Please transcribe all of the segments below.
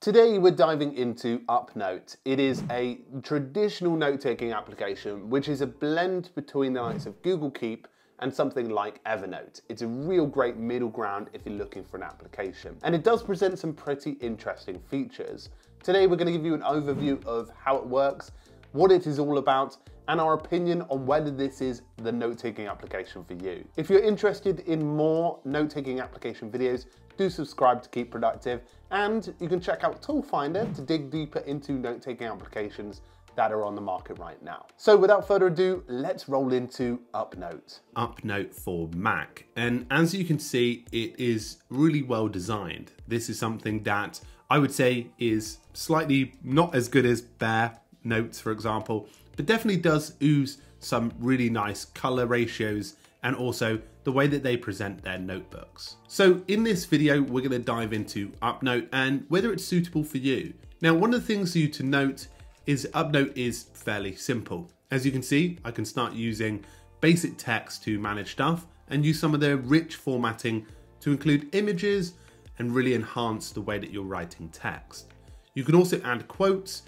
Today we're diving into UpNote. It is a traditional note-taking application which is a blend between the likes of Google Keep and something like Evernote. It's a real great middle ground if you're looking for an application. And it does present some pretty interesting features. Today we're going to give you an overview of how it works, what it is all about, and our opinion on whether this is the note-taking application for you. If you're interested in more note-taking application videos, do subscribe to Keep Productive, and you can check out Tool Finder to dig deeper into note-taking applications that are on the market right now. So without further ado, let's roll into UpNote. UpNote for Mac. And as you can see, it is really well designed. This is something that I would say is slightly not as good as Bear Notes, for example, but definitely does ooze some really nice color ratios and also the way that they present their notebooks. So in this video, we're gonna dive into UpNote and whether it's suitable for you. Now, one of the things you to note is UpNote is fairly simple. As you can see, I can start using basic text to manage stuff and use some of their rich formatting to include images and really enhance the way that you're writing text. You can also add quotes,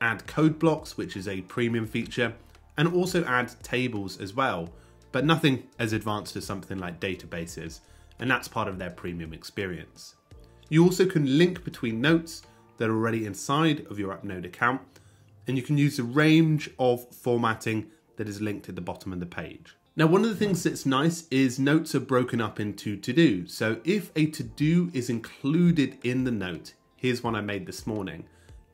add code blocks, which is a premium feature, and also add tables as well, but nothing as advanced as something like databases, and that's part of their premium experience. You also can link between notes that are already inside of your UpNote account, and you can use a range of formatting that is linked at the bottom of the page. Now, one of the things that's nice is notes are broken up into to-do. So if a to-do is included in the note, here's one I made this morning,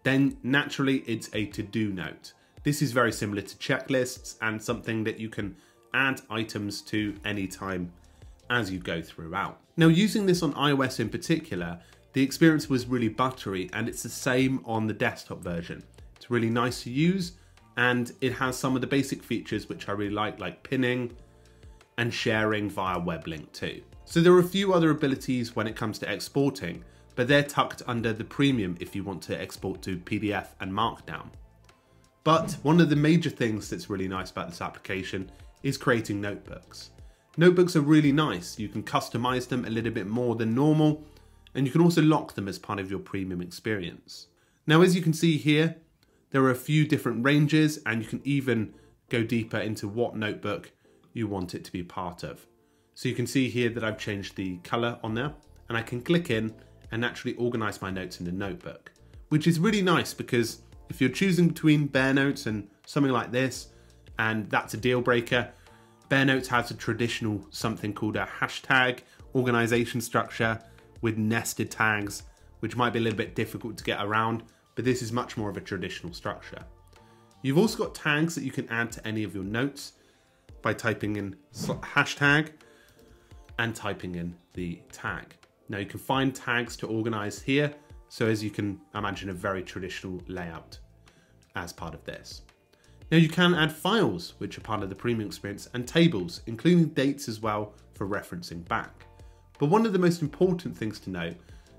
then naturally it's a to-do note. This is very similar to checklists and something that you can add items to any time as you go throughout. Now using this on iOS in particular, the experience was really buttery and it's the same on the desktop version. It's really nice to use and it has some of the basic features which I really like, like pinning and sharing via web link too. So there are a few other abilities when it comes to exporting, but they're tucked under the premium if you want to export to PDF and Markdown. But one of the major things that's really nice about this application is creating notebooks. Notebooks are really nice. You can customize them a little bit more than normal, and you can also lock them as part of your premium experience. Now, as you can see here, there are a few different ranges, and you can even go deeper into what notebook you want it to be part of. So you can see here that I've changed the color on there, and I can click in and naturally organize my notes in the notebook, which is really nice because if you're choosing between Bear Notes and something like this, and that's a deal breaker. Bear Notes has a traditional something called a hashtag organization structure with nested tags, which might be a little bit difficult to get around, but this is much more of a traditional structure. You've also got tags that you can add to any of your notes by typing in hashtag and typing in the tag. Now you can find tags to organize here, so as you can imagine a very traditional layout as part of this. Now you can add files, which are part of the premium experience, and tables, including dates as well for referencing back. But one of the most important things to note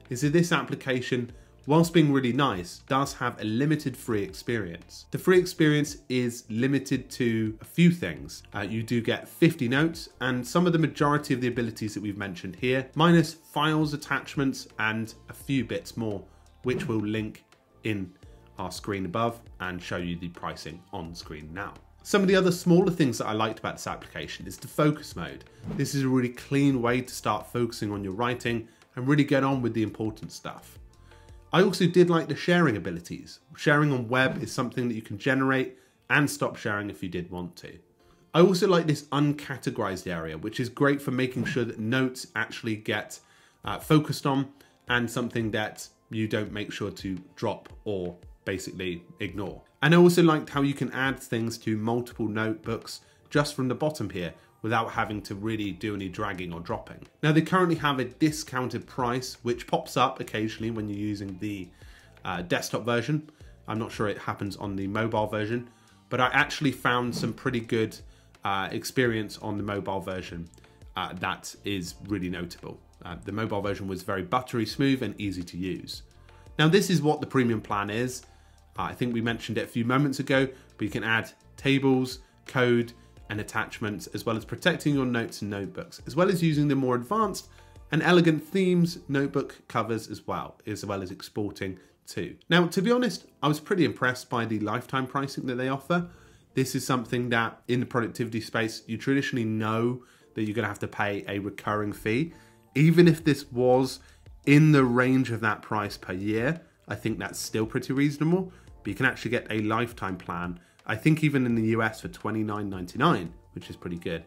is that this application, whilst being really nice, does have a limited free experience. The free experience is limited to a few things. Uh, you do get 50 notes and some of the majority of the abilities that we've mentioned here, minus files, attachments, and a few bits more, which we'll link in our screen above and show you the pricing on screen now. Some of the other smaller things that I liked about this application is the focus mode. This is a really clean way to start focusing on your writing and really get on with the important stuff. I also did like the sharing abilities. Sharing on web is something that you can generate and stop sharing if you did want to. I also like this uncategorized area, which is great for making sure that notes actually get uh, focused on and something that you don't make sure to drop or basically ignore. And I also liked how you can add things to multiple notebooks just from the bottom here without having to really do any dragging or dropping. Now they currently have a discounted price which pops up occasionally when you're using the uh, desktop version. I'm not sure it happens on the mobile version, but I actually found some pretty good uh, experience on the mobile version uh, that is really notable. Uh, the mobile version was very buttery smooth and easy to use. Now this is what the premium plan is. Uh, I think we mentioned it a few moments ago, but you can add tables, code, and attachments, as well as protecting your notes and notebooks, as well as using the more advanced and elegant themes notebook covers as well, as well as exporting too. Now, to be honest, I was pretty impressed by the lifetime pricing that they offer. This is something that in the productivity space, you traditionally know that you're going to have to pay a recurring fee. Even if this was in the range of that price per year, I think that's still pretty reasonable. But you can actually get a lifetime plan, I think even in the US for $29.99, which is pretty good.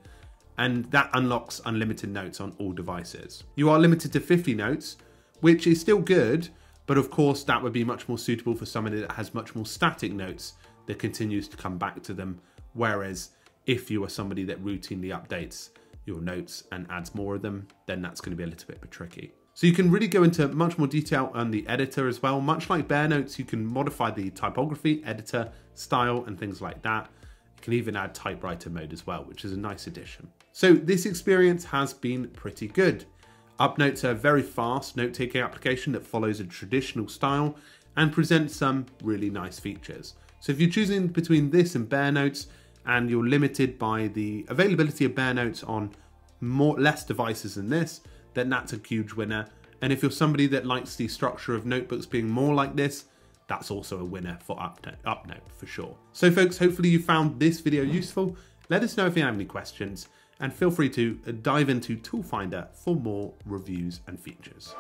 And that unlocks unlimited notes on all devices. You are limited to 50 notes, which is still good, but of course that would be much more suitable for somebody that has much more static notes that continues to come back to them. Whereas if you are somebody that routinely updates your notes and adds more of them, then that's going to be a little bit tricky. So you can really go into much more detail on the editor as well. Much like Bear Notes, you can modify the typography, editor, style, and things like that. You can even add typewriter mode as well, which is a nice addition. So this experience has been pretty good. UpNotes are a very fast note-taking application that follows a traditional style and presents some really nice features. So if you're choosing between this and Bear Notes, and you're limited by the availability of Bear Notes on more less devices than this, then that's a huge winner. And if you're somebody that likes the structure of notebooks being more like this, that's also a winner for UpNote, for sure. So folks, hopefully you found this video useful. Let us know if you have any questions and feel free to dive into Tool Finder for more reviews and features.